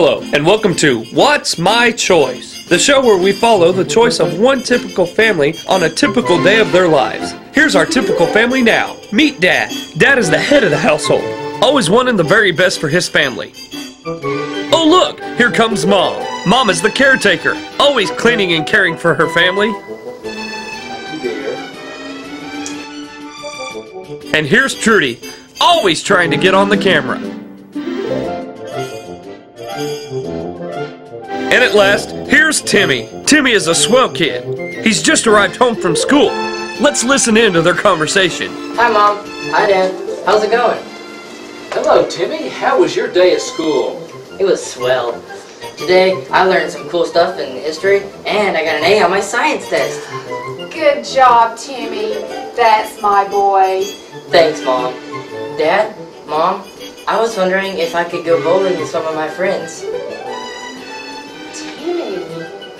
Hello, and welcome to What's My Choice, the show where we follow the choice of one typical family on a typical day of their lives. Here's our typical family now. Meet Dad. Dad is the head of the household, always wanting the very best for his family. Oh, look, here comes Mom. Mom is the caretaker, always cleaning and caring for her family. And here's Trudy, always trying to get on the camera. And at last, here's Timmy. Timmy is a swell kid. He's just arrived home from school. Let's listen in to their conversation. Hi, Mom. Hi, Dad. How's it going? Hello, Timmy. How was your day at school? It was swell. Today, I learned some cool stuff in history, and I got an A on my science test. Good job, Timmy. That's my boy. Thanks, Mom. Dad, Mom, I was wondering if I could go bowling with some of my friends. Timmy,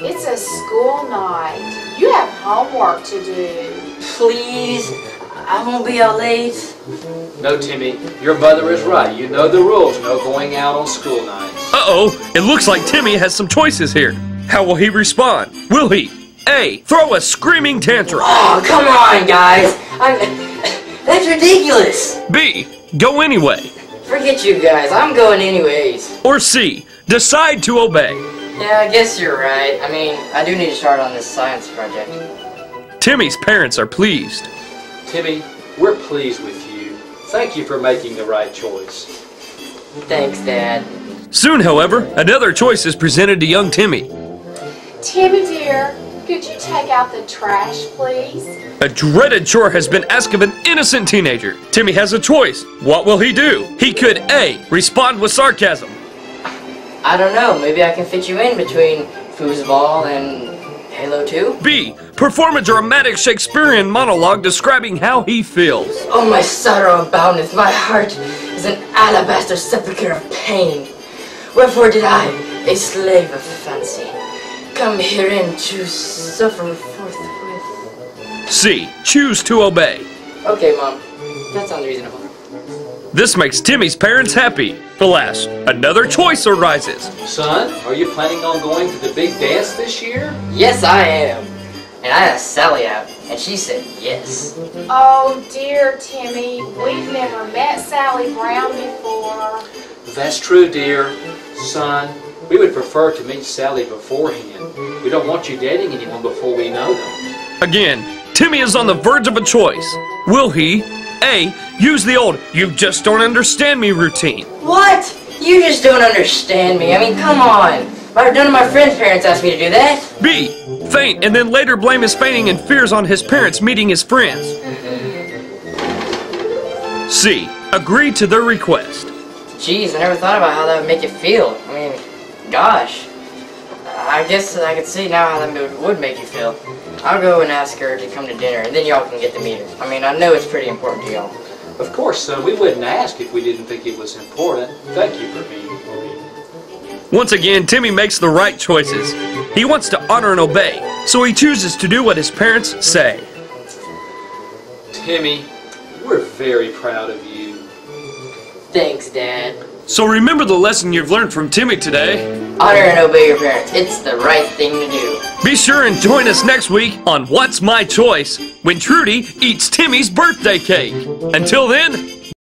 it's a school night. You have homework to do. Please, I won't be out late. No, Timmy. Your mother is right. You know the rules. No going out on school nights. Uh oh, it looks like Timmy has some choices here. How will he respond? Will he A. Throw a screaming tantrum? Oh, come on, guys. I'm, that's ridiculous. B. Go anyway? Forget you guys. I'm going anyways. Or C. Decide to obey? Yeah, I guess you're right. I mean, I do need to start on this science project. Timmy's parents are pleased. Timmy, we're pleased with you. Thank you for making the right choice. Thanks, Dad. Soon, however, another choice is presented to young Timmy. Timmy, dear, could you take out the trash, please? A dreaded chore has been asked of an innocent teenager. Timmy has a choice. What will he do? He could A. Respond with sarcasm. I don't know. Maybe I can fit you in between foosball and Halo 2? B. Perform a dramatic Shakespearean monologue describing how he feels. Oh, my sorrow aboundeth. My heart is an alabaster sepulchre of pain. Wherefore did I, a slave of fancy, come herein to suffer forthwith? C. Choose to obey. Okay, Mom. That sounds reasonable. This makes Timmy's parents happy. Alas, another choice arises. Son, are you planning on going to the big dance this year? Yes, I am. And I asked Sally out, and she said yes. Oh, dear Timmy, we've never met Sally Brown before. That's true, dear. Son, we would prefer to meet Sally beforehand. We don't want you dating anyone before we know them. Again, Timmy is on the verge of a choice. Will he A. Use the old you just don't understand me routine? What? You just don't understand me. I mean, come on. My, none of my friends' parents asked me to do that. B. Faint and then later blame his fainting and fears on his parents meeting his friends. C. Agree to their request. Jeez, I never thought about how that would make you feel. I mean, gosh. I guess I can see now how that would- would make you feel. I'll go and ask her to come to dinner, and then y'all can get to meet her. I mean, I know it's pretty important to y'all. Of course, son, we wouldn't ask if we didn't think it was important. Thank you for being obedient. Once again, Timmy makes the right choices. He wants to honor and obey, so he chooses to do what his parents say. Timmy, we're very proud of you. Thanks, Dad. So remember the lesson you've learned from Timmy today. Honor and obey your parents. It's the right thing to do. Be sure and join us next week on What's My Choice when Trudy eats Timmy's birthday cake. Until then,